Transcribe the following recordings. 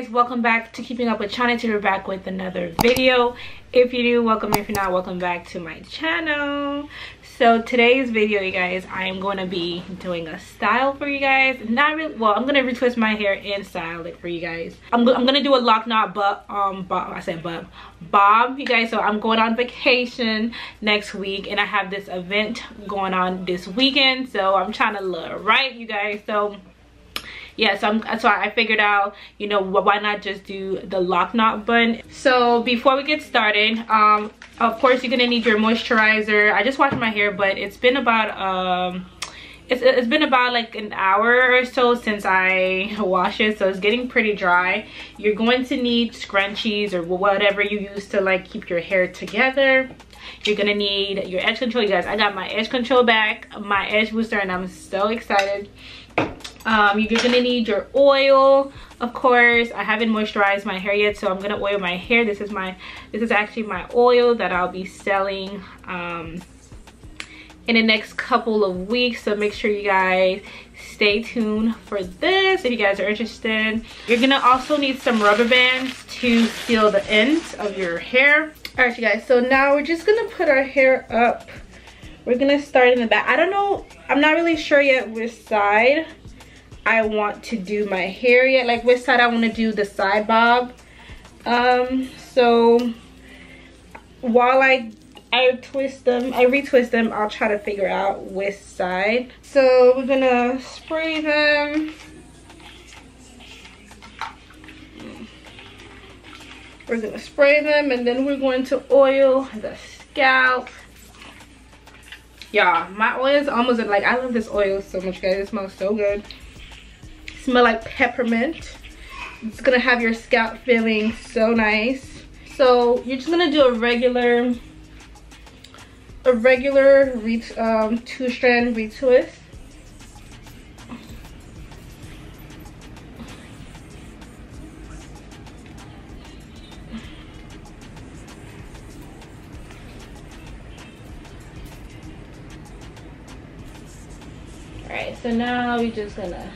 guys welcome back to keeping up with Chyna. We're back with another video. If you do welcome. If you're not welcome back to my channel. So today's video you guys i am going to be doing a style for you guys. Not really well i'm gonna retwist my hair and style it for you guys. I'm, I'm gonna do a loc knot but um bob i said bob. Bob you guys so i'm going on vacation next week and i have this event going on this weekend so i'm trying to look right you guys. So yeah so I'm, why i figured out you know why not just do the loc knot bun. So before we get started um of course you're gonna need your moisturizer. I just washed my hair but it's been about um it's, it's been about like an hour or so since I washed it so it's getting pretty dry. You're going to need scrunchies or whatever you use to like keep your hair together. You're gonna need your edge control. You guys I got my edge control back my edge booster and I'm so excited um, you're gonna need your oil of course i haven't moisturized my hair yet so i'm gonna oil my hair. This is my this is actually my oil that i'll be selling um, in the next couple of weeks. So make sure you guys stay tuned for this if you guys are interested. You're gonna also need some rubber bands to seal the ends of your hair. All right you guys so now we're just gonna put our hair up we're gonna start in the back i don't know i'm not really sure yet which side I want to do my hair yet. Like which side I want to do the side bob. Um, so while I I twist them, I retwist them, I'll try to figure out which side. So we're gonna spray them. We're gonna spray them and then we're going to oil the scalp. Yeah, my oil is almost like, I love this oil so much guys, it smells so good. Smell like peppermint. It's gonna have your scalp feeling so nice. So you're just gonna do a regular a regular um, two strand retwist so now we're just gonna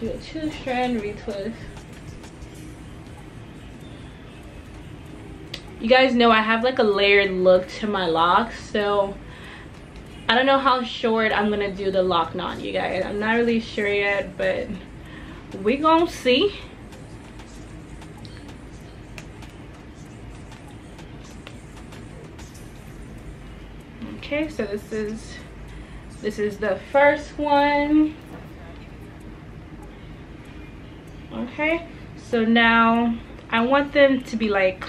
do a two strand retwist. You guys know I have like a layered look to my locs so I don't know how short I'm gonna do the loc knot you guys. I'm not really sure yet but we gonna see. Okay so this is this is the first one. Okay so now i want them to be like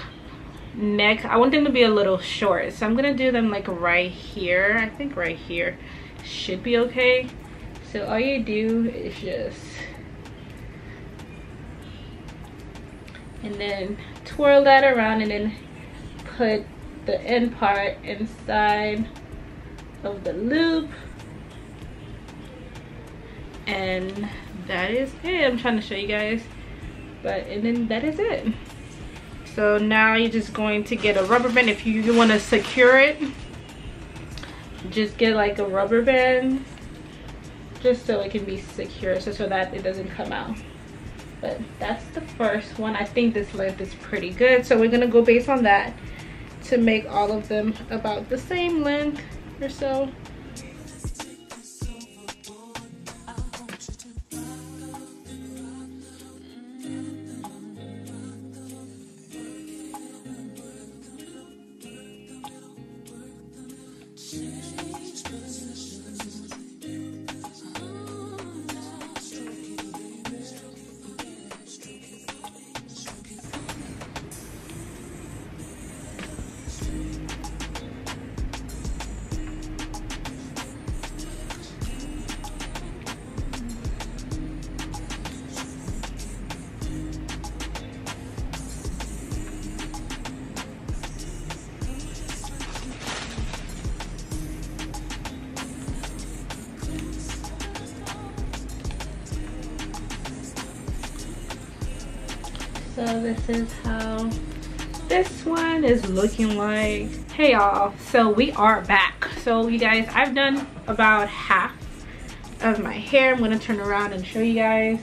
neck i want them to be a little short. So i'm gonna do them like right here. I think right here should be okay. So all you do is just and then twirl that around and then put the end part inside of the loop and that is it. I'm trying to show you guys. But and then that is it. So now you're just going to get a rubber band. If you want to secure it just get like a rubber band just so it can be secure so, so that it doesn't come out. But that's the first one. I think this length is pretty good. So we're gonna go based on that to make all of them about the same length or so so this is how this one is looking like. Hey y'all. So we are back. So you guys i've done about half of my hair. I'm gonna turn around and show you guys.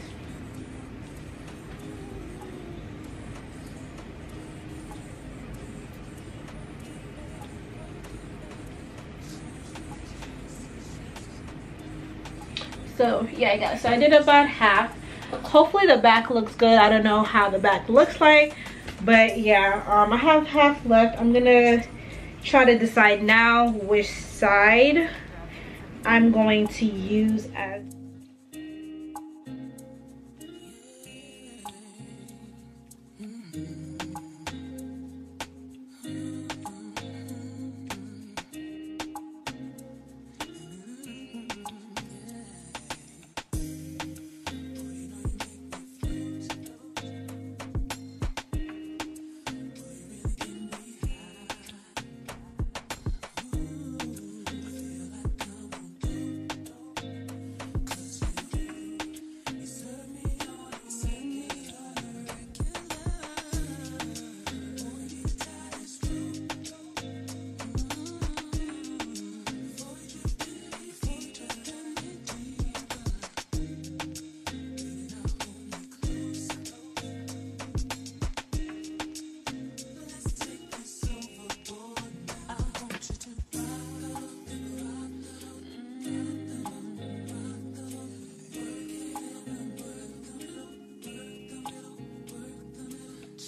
So yeah guys so i did about half hopefully the back looks good. I don't know how the back looks like but yeah um i have half left. I'm gonna try to decide now which side i'm going to use as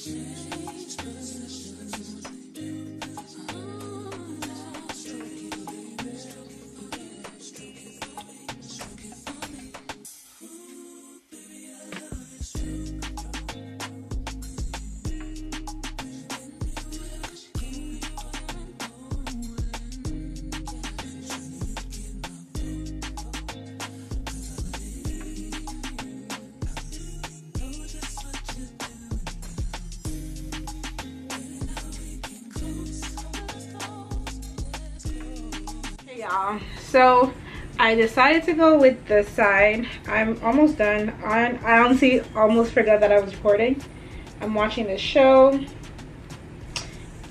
Jesus. Y'all so i decided to go with the side. I'm almost done. I, I honestly almost forgot that i was recording. I'm watching this show.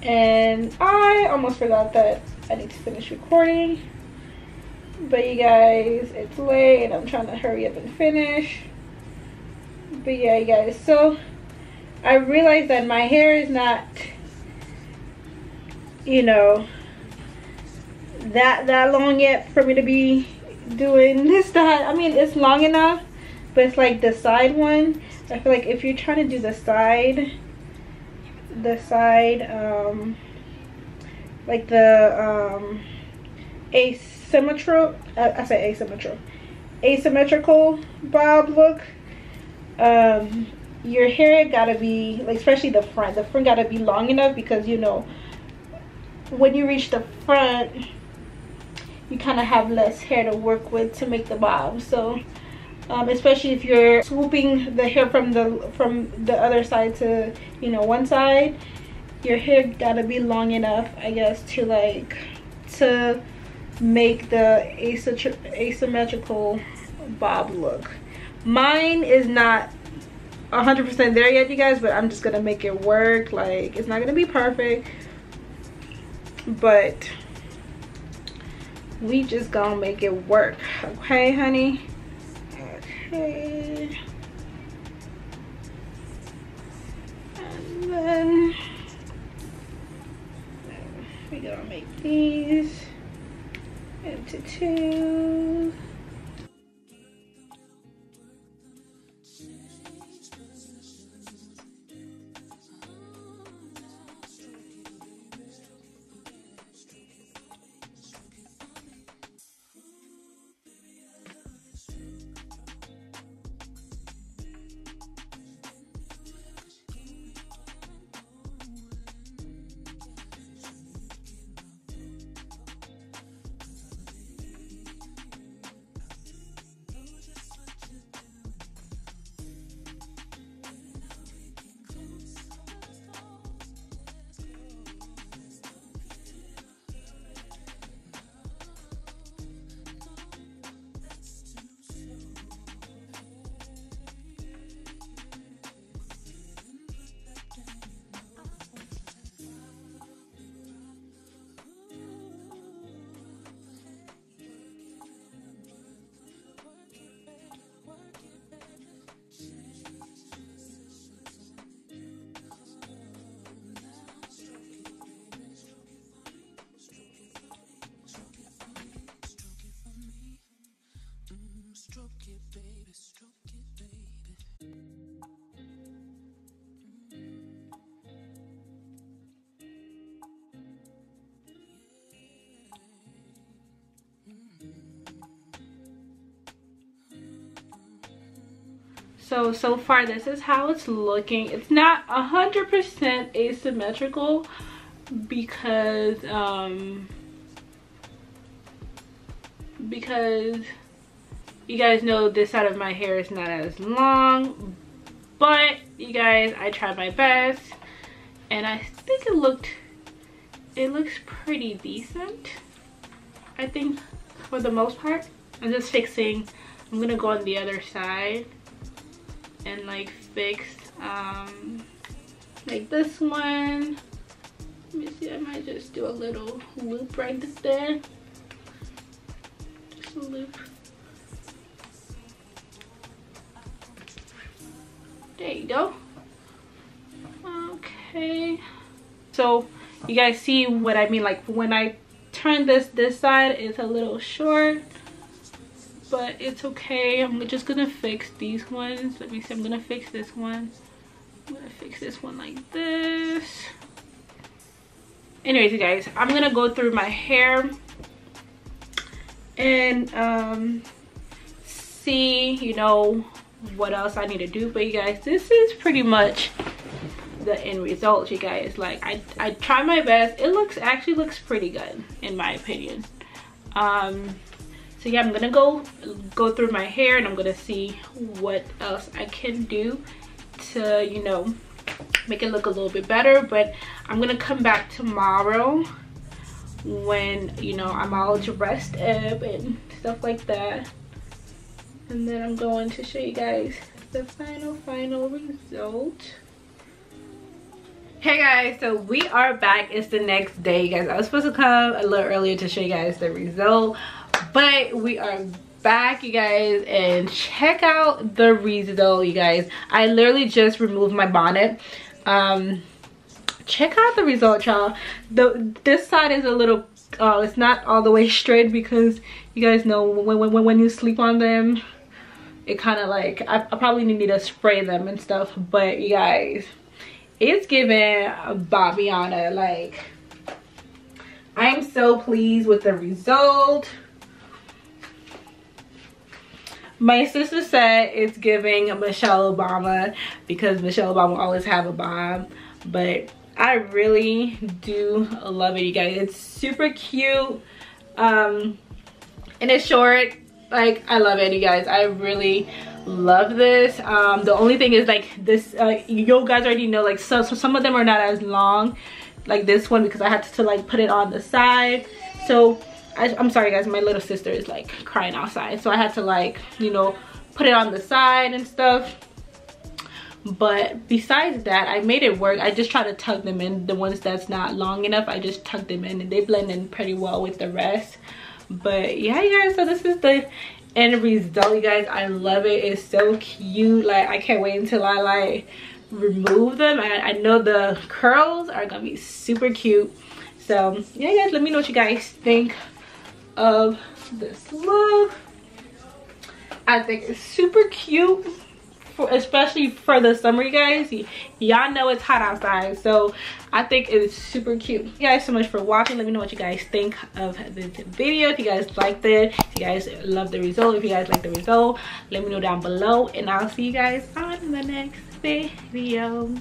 And i almost forgot that i need to finish recording. But you guys it's late i'm trying to hurry up and finish. But yeah you guys so i realized that my hair is not you know that that long yet for me to be doing this side. I mean, it's long enough, but it's like the side one. I feel like if you're trying to do the side, the side, um, like the um, asymmetrical, uh, I say asymmetrical, asymmetrical bob look, um, your hair gotta be, like especially the front, the front gotta be long enough because you know, when you reach the front, you kind of have less hair to work with to make the bob. So um, especially if you're swooping the hair from the from the other side to you know one side your hair gotta be long enough i guess to like to make the asymmetrical bob look. Mine is not 100% there yet you guys but i'm just gonna make it work. Like it's not gonna be perfect but we just gonna make it work. Okay honey? Okay. And then we gonna make these into two so so far this is how it's looking. It's not a hundred percent asymmetrical because um because you guys know this side of my hair is not as long but you guys i tried my best and i think it looked it looks pretty decent i think for the most part. I'm just fixing i'm gonna go on the other side and like fix um like this one. Let me see i might just do a little loop right there. Just a loop. There you go. Okay. So you guys see what i mean like when i turn this this side it's a little short but it's okay. I'm just gonna fix these ones. Let me see i'm gonna fix this one. I'm gonna fix this one like this. Anyways guys i'm gonna go through my hair and um see you know what else i need to do. But you guys this is pretty much the end result you guys. Like i i try my best. It looks actually looks pretty good in my opinion. Um so yeah i'm gonna go go through my hair and i'm gonna see what else i can do to you know make it look a little bit better. But i'm gonna come back tomorrow when you know i'm all dressed up and stuff like that. And then i'm going to show you guys the final final result. Hey guys so we are back. It's the next day guys. I was supposed to come a little earlier to show you guys the result but we are back you guys and check out the result you guys. I literally just removed my bonnet. Um check out the result y'all. The this side is a little uh it's not all the way straight because you guys know when when, when you sleep on them it kind of like I, I probably need to spray them and stuff but you guys it's giving Bobbiana like I'm so pleased with the result my sister said it's giving Michelle Obama because Michelle Obama always have a bomb but I really do love it you guys. It's super cute um and it's short. Like I love it you guys. I really love this. Um the only thing is like this uh you guys already know like so, so some of them are not as long like this one because I had to, to like put it on the side. So I, am sorry guys my little sister is like crying outside. So I had to like you know put it on the side and stuff. But besides that I made it work. I just try to tuck them in. The ones that's not long enough I just tuck them in and they blend in pretty well with the rest. But yeah you guys so this is the end result you guys. I love it. It's so cute. Like i can't wait until i like remove them. I, I know the curls are gonna be super cute. So yeah guys let me know what you guys think of this look i think it's super cute for, especially for the summer, you guys. Y'all know it's hot outside, so I think it is super cute. Thank you guys so much for watching. Let me know what you guys think of this video. If you guys liked it, if you guys love the result, if you guys like the result, let me know down below, and I'll see you guys on the next video.